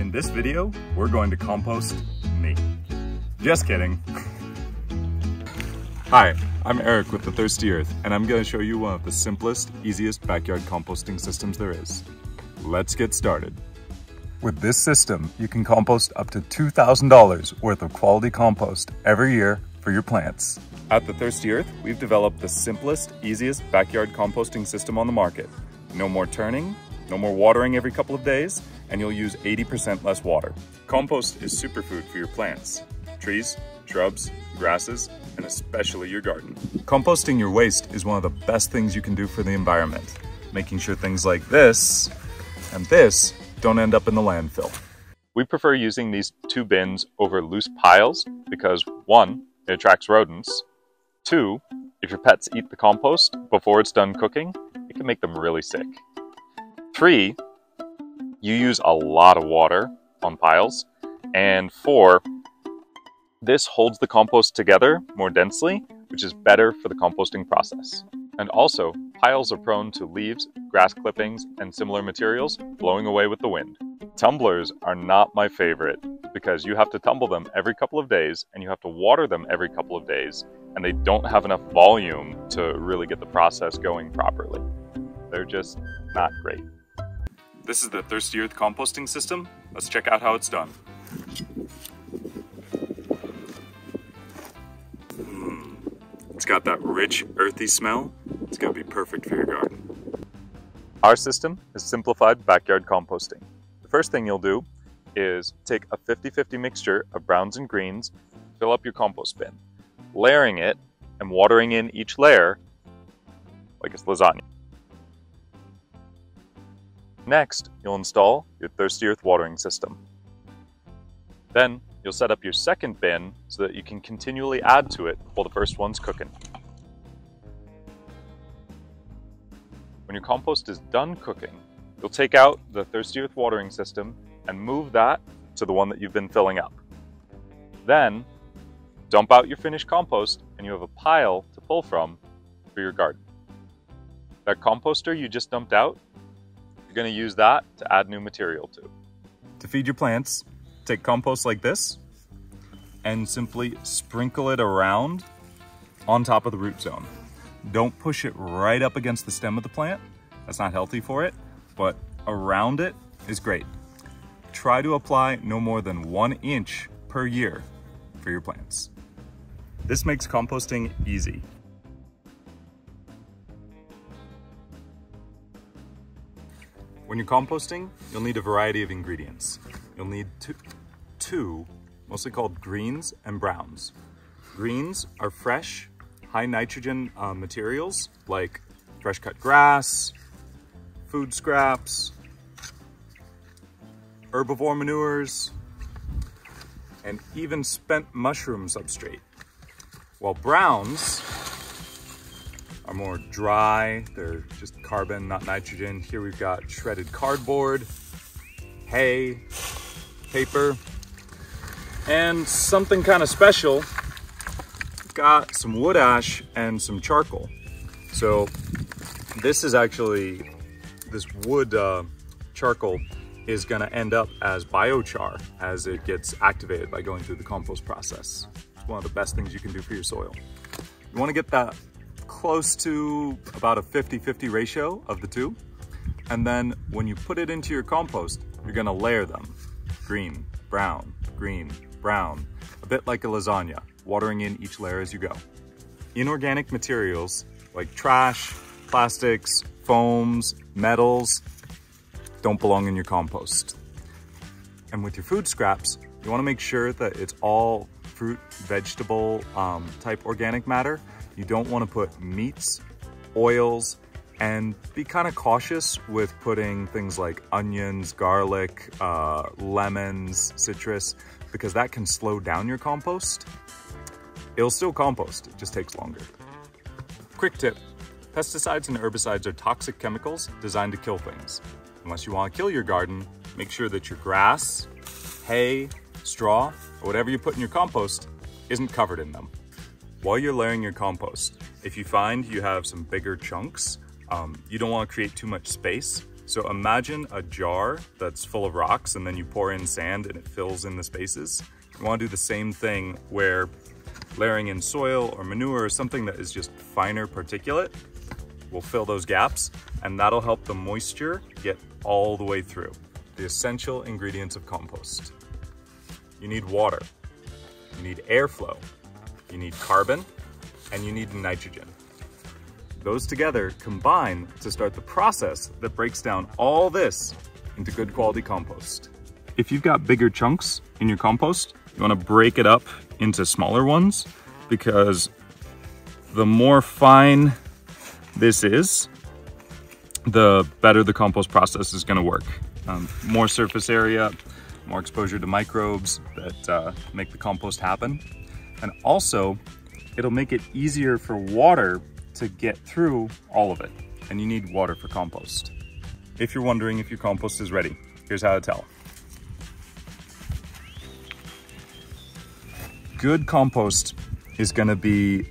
In this video, we're going to compost me. Just kidding. Hi, I'm Eric with The Thirsty Earth, and I'm gonna show you one of the simplest, easiest backyard composting systems there is. Let's get started. With this system, you can compost up to $2,000 worth of quality compost every year for your plants. At The Thirsty Earth, we've developed the simplest, easiest backyard composting system on the market. No more turning, no more watering every couple of days, and you'll use 80% less water. Compost is superfood for your plants, trees, shrubs, grasses, and especially your garden. Composting your waste is one of the best things you can do for the environment, making sure things like this and this don't end up in the landfill. We prefer using these two bins over loose piles because one, it attracts rodents. Two, if your pets eat the compost before it's done cooking, it can make them really sick. Three, you use a lot of water on piles. And four, this holds the compost together more densely, which is better for the composting process. And also, piles are prone to leaves, grass clippings, and similar materials blowing away with the wind. Tumblers are not my favorite because you have to tumble them every couple of days and you have to water them every couple of days, and they don't have enough volume to really get the process going properly. They're just not great. This is the Thirsty Earth composting system. Let's check out how it's done. Mm. It's got that rich, earthy smell. It's gonna be perfect for your garden. Our system is simplified backyard composting. The first thing you'll do is take a 50-50 mixture of browns and greens, fill up your compost bin, layering it and watering in each layer like it's lasagna. Next, you'll install your Thirsty Earth watering system. Then, you'll set up your second bin so that you can continually add to it while the first one's cooking. When your compost is done cooking, you'll take out the Thirsty Earth watering system and move that to the one that you've been filling up. Then, dump out your finished compost and you have a pile to pull from for your garden. That composter you just dumped out you're going to use that to add new material to. To feed your plants, take compost like this and simply sprinkle it around on top of the root zone. Don't push it right up against the stem of the plant. That's not healthy for it, but around it is great. Try to apply no more than one inch per year for your plants. This makes composting easy. When you're composting, you'll need a variety of ingredients. You'll need two, two, mostly called greens and browns. Greens are fresh, high nitrogen uh, materials like fresh cut grass, food scraps, herbivore manures, and even spent mushroom substrate. While browns are more dry. They're just carbon, not nitrogen. Here we've got shredded cardboard, hay, paper, and something kind of special. Got some wood ash and some charcoal. So this is actually, this wood uh, charcoal is gonna end up as biochar as it gets activated by going through the compost process. It's one of the best things you can do for your soil. You wanna get that close to about a 50-50 ratio of the two. And then when you put it into your compost, you're gonna layer them. Green, brown, green, brown, a bit like a lasagna, watering in each layer as you go. Inorganic materials like trash, plastics, foams, metals, don't belong in your compost. And with your food scraps, you wanna make sure that it's all fruit, vegetable um, type organic matter you don't want to put meats, oils, and be kind of cautious with putting things like onions, garlic, uh, lemons, citrus, because that can slow down your compost. It'll still compost, it just takes longer. Quick tip, pesticides and herbicides are toxic chemicals designed to kill things. Unless you want to kill your garden, make sure that your grass, hay, straw, or whatever you put in your compost isn't covered in them. While you're layering your compost, if you find you have some bigger chunks, um, you don't want to create too much space, So imagine a jar that's full of rocks and then you pour in sand and it fills in the spaces. You wanna do the same thing where layering in soil or manure or something that is just finer particulate will fill those gaps and that'll help the moisture get all the way through. The essential ingredients of compost. You need water, you need airflow, you need carbon, and you need nitrogen. Those together combine to start the process that breaks down all this into good quality compost. If you've got bigger chunks in your compost, you wanna break it up into smaller ones because the more fine this is, the better the compost process is gonna work. Um, more surface area, more exposure to microbes that uh, make the compost happen. And also, it'll make it easier for water to get through all of it. And you need water for compost. If you're wondering if your compost is ready, here's how to tell. Good compost is gonna be,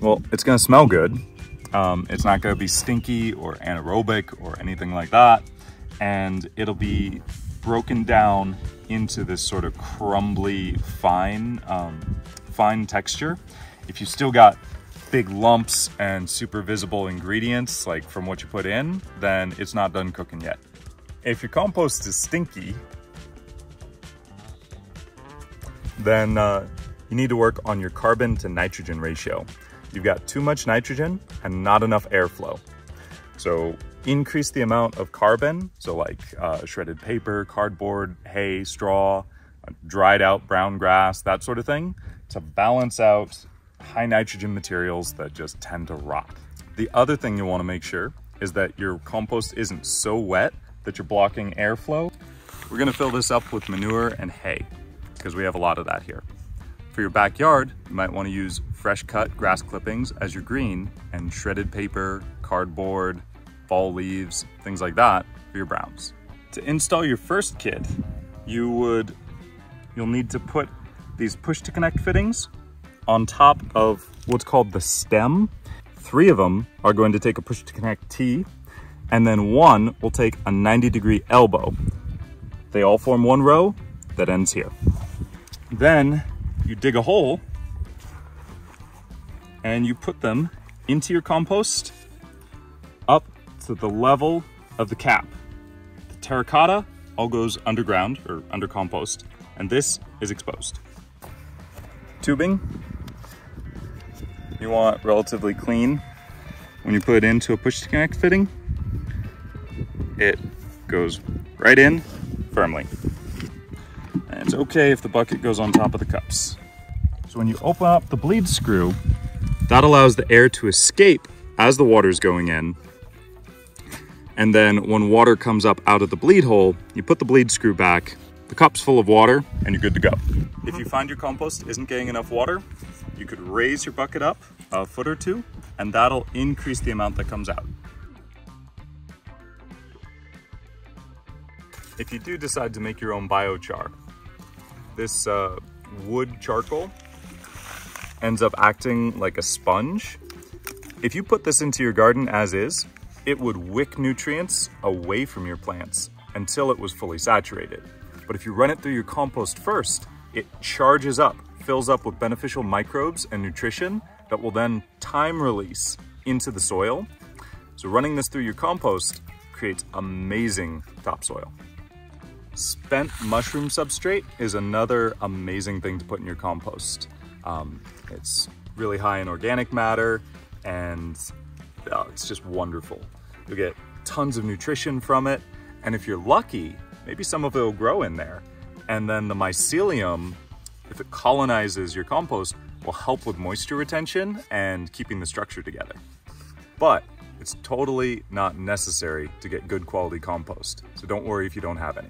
well, it's gonna smell good. Um, it's not gonna be stinky or anaerobic or anything like that. And it'll be broken down into this sort of crumbly, fine, um, fine texture. If you still got big lumps and super visible ingredients, like from what you put in, then it's not done cooking yet. If your compost is stinky, then uh, you need to work on your carbon to nitrogen ratio. You've got too much nitrogen and not enough airflow. So increase the amount of carbon, so like uh, shredded paper, cardboard, hay, straw, dried out brown grass, that sort of thing, to balance out high nitrogen materials that just tend to rot. The other thing you wanna make sure is that your compost isn't so wet that you're blocking airflow. We're gonna fill this up with manure and hay because we have a lot of that here. For your backyard, you might wanna use fresh cut grass clippings as your green and shredded paper, cardboard, fall leaves, things like that for your browns. To install your first kit, you would, you'll need to put these push to connect fittings on top of what's called the stem. Three of them are going to take a push to connect T, and then one will take a 90 degree elbow. They all form one row that ends here. Then you dig a hole and you put them into your compost to the level of the cap. The terracotta all goes underground or under compost, and this is exposed. Tubing, you want relatively clean. When you put it into a push to connect fitting, it goes right in firmly. And it's okay if the bucket goes on top of the cups. So when you open up the bleed screw, that allows the air to escape as the water is going in. And then when water comes up out of the bleed hole, you put the bleed screw back, the cup's full of water, and you're good to go. If you find your compost isn't getting enough water, you could raise your bucket up a foot or two, and that'll increase the amount that comes out. If you do decide to make your own biochar, this uh, wood charcoal ends up acting like a sponge. If you put this into your garden as is, it would wick nutrients away from your plants until it was fully saturated. But if you run it through your compost first, it charges up, fills up with beneficial microbes and nutrition that will then time release into the soil. So running this through your compost creates amazing topsoil. Spent mushroom substrate is another amazing thing to put in your compost. Um, it's really high in organic matter and oh, it's just wonderful. You'll get tons of nutrition from it. And if you're lucky, maybe some of it will grow in there. And then the mycelium, if it colonizes your compost, will help with moisture retention and keeping the structure together. But it's totally not necessary to get good quality compost. So don't worry if you don't have any.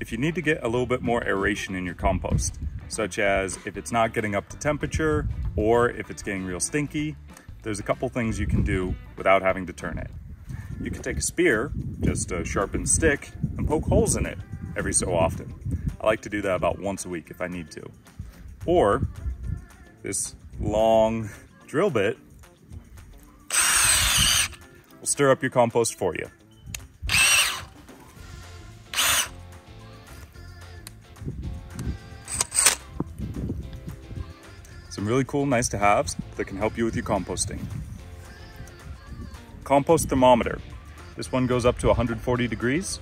If you need to get a little bit more aeration in your compost, such as if it's not getting up to temperature or if it's getting real stinky, there's a couple things you can do without having to turn it. You can take a spear, just a sharpened stick, and poke holes in it every so often. I like to do that about once a week if I need to. Or this long drill bit will stir up your compost for you. Some really cool nice to haves that can help you with your composting. Compost thermometer. This one goes up to 140 degrees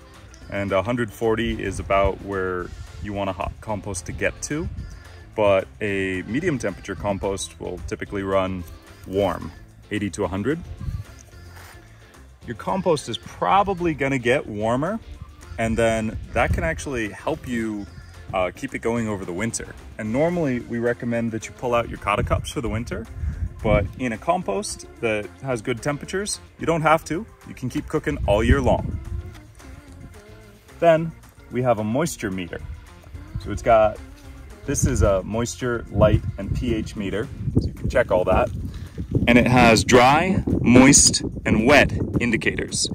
and 140 is about where you want a hot compost to get to. But a medium temperature compost will typically run warm, 80 to 100. Your compost is probably gonna get warmer and then that can actually help you uh, keep it going over the winter. And normally we recommend that you pull out your kata cups for the winter, but in a compost that has good temperatures, you don't have to. You can keep cooking all year long. Then we have a moisture meter. So it's got, this is a moisture, light, and pH meter. So you can check all that. And it has dry, moist, and wet indicators.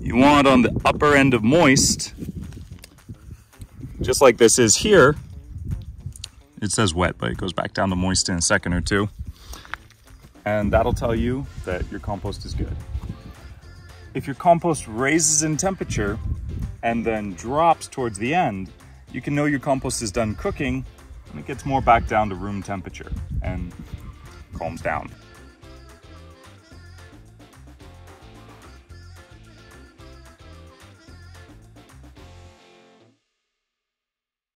You want on the upper end of moist, just like this is here. It says wet, but it goes back down to moist in a second or two. And that'll tell you that your compost is good. If your compost raises in temperature and then drops towards the end, you can know your compost is done cooking when it gets more back down to room temperature and calms down.